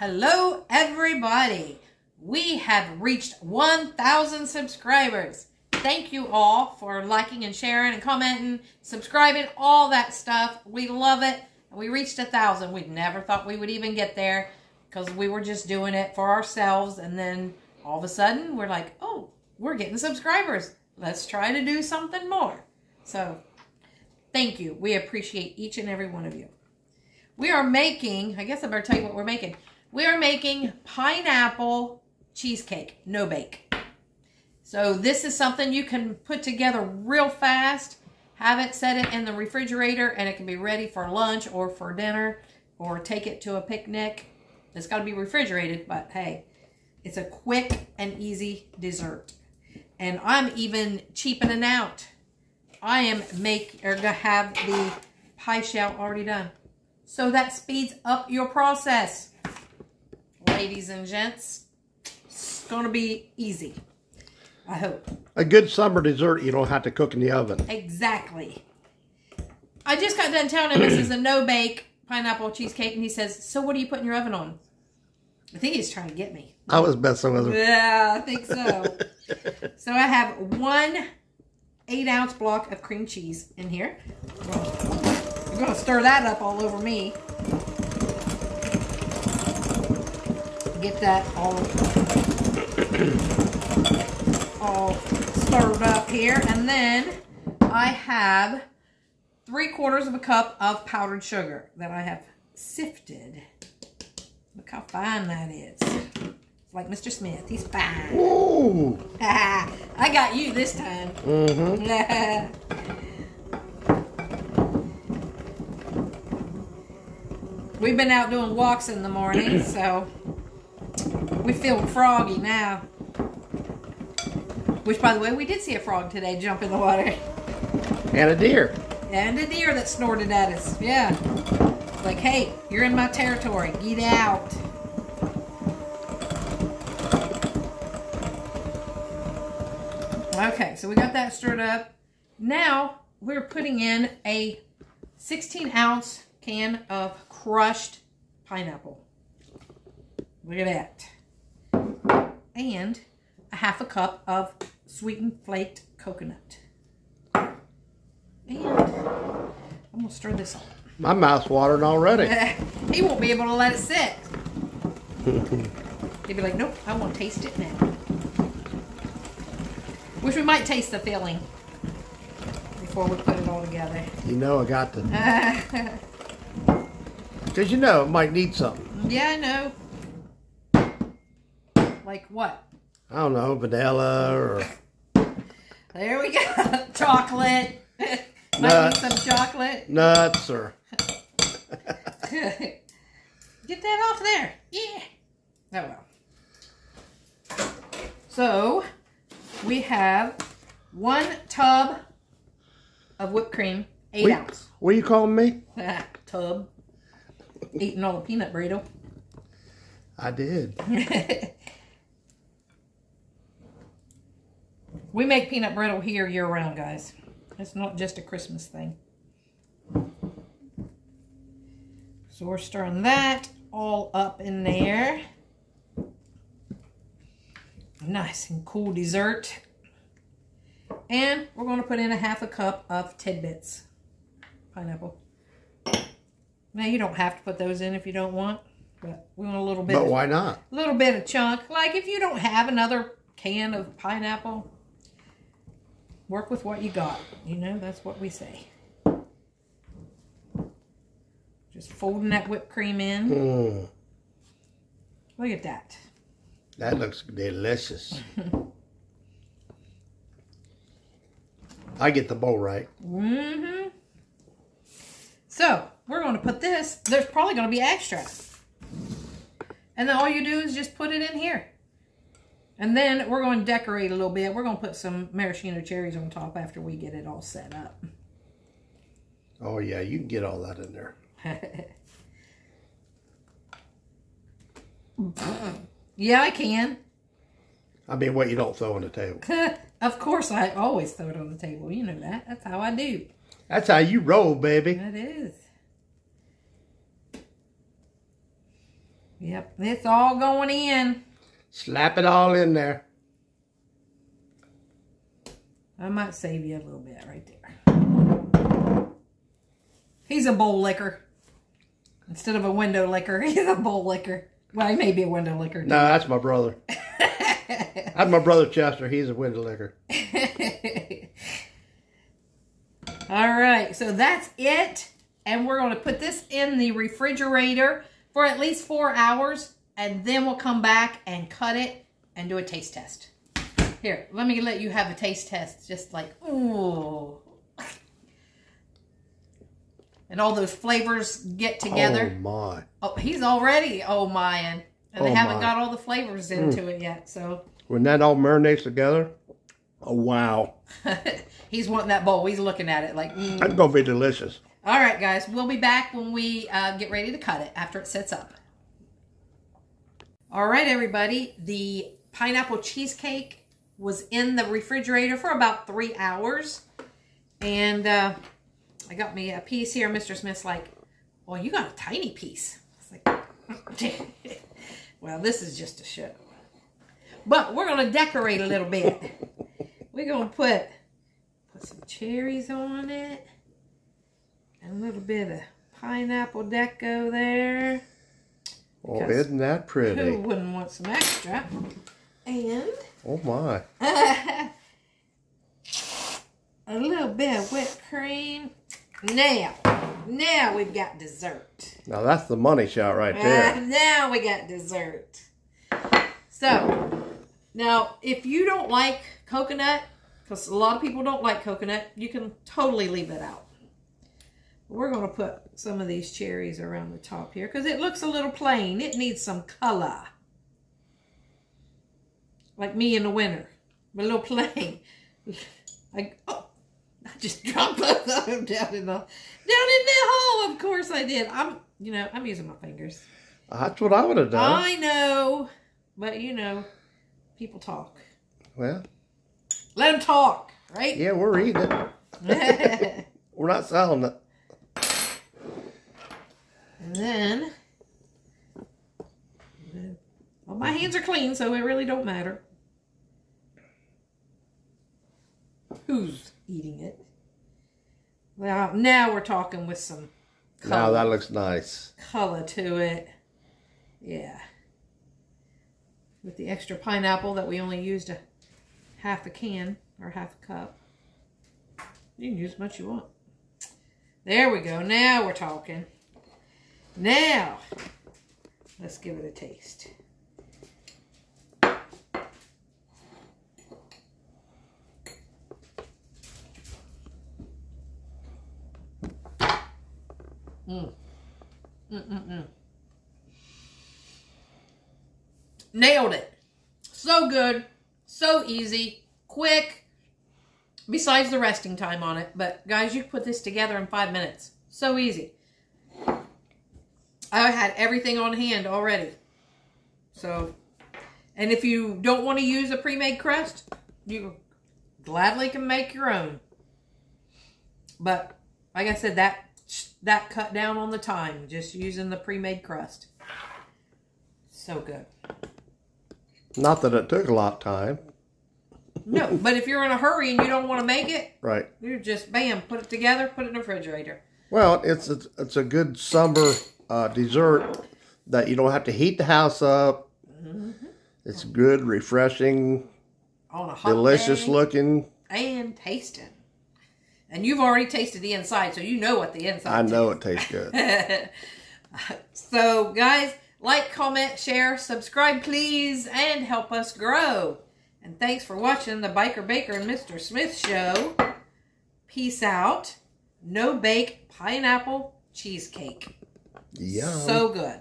Hello, everybody. We have reached 1,000 subscribers. Thank you all for liking and sharing and commenting, subscribing, all that stuff. We love it. We reached a thousand. We never thought we would even get there because we were just doing it for ourselves. And then all of a sudden, we're like, oh, we're getting subscribers. Let's try to do something more. So, thank you. We appreciate each and every one of you. We are making, I guess I better tell you what we're making. We are making pineapple cheesecake, no bake. So this is something you can put together real fast, have it, set it in the refrigerator, and it can be ready for lunch or for dinner, or take it to a picnic. It's got to be refrigerated, but hey, it's a quick and easy dessert. And I'm even cheapening out. I am make or have the pie shell already done. So that speeds up your process. Ladies and gents, it's gonna be easy. I hope. A good summer dessert you don't have to cook in the oven. Exactly. I just got done telling him this is a no-bake pineapple cheesecake, and he says, so what do you put in your oven on? I think he's trying to get me. I was messing with him. Yeah, I think so. so I have one eight ounce block of cream cheese in here. I'm going to stir that up all over me. Get that all, all stirred up here. And then I have three quarters of a cup of powdered sugar that I have sifted. Look how fine that is. It's like Mr. Smith. He's fine. Ooh. I got you this time. Mm-hmm. We've been out doing walks in the morning, so we feel froggy now. Which, by the way, we did see a frog today jump in the water. And a deer. And a deer that snorted at us. Yeah. Like, hey, you're in my territory. Get out. Okay, so we got that stirred up. Now we're putting in a 16 ounce can of crushed pineapple. Look at that. And a half a cup of sweetened flaked coconut. And I'm to stir this up. My mouth's watering already. he won't be able to let it sit. He'd be like, nope, I want to taste it now. Wish we might taste the filling before we put it all together. You know I got to. Because you know it might need something. Yeah, I know. Like what? I don't know, vanilla or... There we go. chocolate. might Nuts. some chocolate. Nuts or... Get that off there. Yeah. Oh well. So, we have one tub of whipped cream, eight What, ounce. what are you calling me? tub. Eating all the peanut brittle. I did. We make peanut brittle here year round, guys. It's not just a Christmas thing. So we're stirring that all up in there. Nice and cool dessert. And we're going to put in a half a cup of tidbits. Pineapple. Now you don't have to put those in if you don't want. But we want a little bit. But of- why not? a little bit of chunk. Like if you don't have another can of pineapple, work with what you got. You know, that's what we say. Just folding that whipped cream in. Mm, Look at that. that looks delicious. I get the bowl right. Mm-hmm. So, we're going to put this. There's probably going to be extra. And then all you do is just put it in here. And then we're going to decorate a little bit. We're going to put some maraschino cherries on top after we get it all set up. Oh yeah, you can get all that in there. yeah, I can. I mean, what you don't throw on the table. of course, I always throw it on the table. You know that. That's how I do. That's how you roll, baby. That is. Yep, it's all going in. Slap it all in there. I might save you a little bit right there. He's a bowl licker. Instead of a window licker, he's a bowl licker. Well, he may be a window licker. No, that's my brother. that's my brother Chester. He's a window licker. All right, so that's it. And we're going to put this in the refrigerator for at least four hours. And then we'll come back and cut it and do a taste test. Here, let me let you have a taste test. Just like, ooh. And all those flavors get together. Oh, my. Oh, he's already oh my and, and they Oh, haven't my. got all the flavors into it yet. So When that all marinates together, oh, wow. he's wanting that bowl. He's looking at it like, mm. That's going to be delicious. all right, guys. We'll be back when we uh, get ready to cut it after it sets up. All right, everybody. The pineapple cheesecake was in the refrigerator for about three hours, and uh, I got me a piece here. Mr. Smith's like, "Well, you got a tiny piece." I was like, "Well, this is just a show." But we're gonna decorate a little bit. We're gonna put put some cherries on it. And a little bit of pineapple deco there. Oh, Because isn't that pretty? Who pretty? wouldn't want some extra? And Oh, my. a little bit of whipped cream. Now, now we've got dessert. Now, that's the money shot right Uh, there. now we got dessert. So, now if you don't like coconut, because a lot of people don't like coconut, you can totally leave it out. We're going to put some of these cherries around the top here because it looks a little plain. It needs some color. Like me in the winter. A little plain. Like, oh, I just dropped both of them down in the down in the hole. Of course I did. I'm, you know, I'm using my fingers. That's what I would have done. I know, but you know, people talk. Well, Let them talk, right? yeah, we're eating it. We're not selling it. And then, well, my hands are clean, so it really don't matter who's eating it. Well, now we're talking with some Now color, that looks nice. color to it. Yeah. With the extra pineapple that we only used a half a can or half a cup. You can use as much you want. There we go. Now we're talking. Now, let's give it a taste. Mm. Mm-mm-mm. Nailed it. So good. So easy. Quick. Besides the resting time on it. But guys, you put this together in five minutes. So easy. I had everything on hand already. So, and if you don't want to use a pre-made crust, you gladly can make your own. But like I said, that that cut down on the time just using the pre-made crust. So good. Not that it took a lot of time. No, but if you're in a hurry and you don't want to make it, Right. You're just bam, put it together, put it in the refrigerator. Well, it's it's, it's a good summer uh, dessert that you don't have to heat the house up. It's good, refreshing, On a hot delicious day looking. and tasting. And you've already tasted the inside, so you know what the inside I know it tastes good. So, guys, like, comment, share, subscribe, please, and help us grow. And thanks for watching the Biker Baker and Mr. Smith show. Peace out. No bake pineapple cheesecake. So good.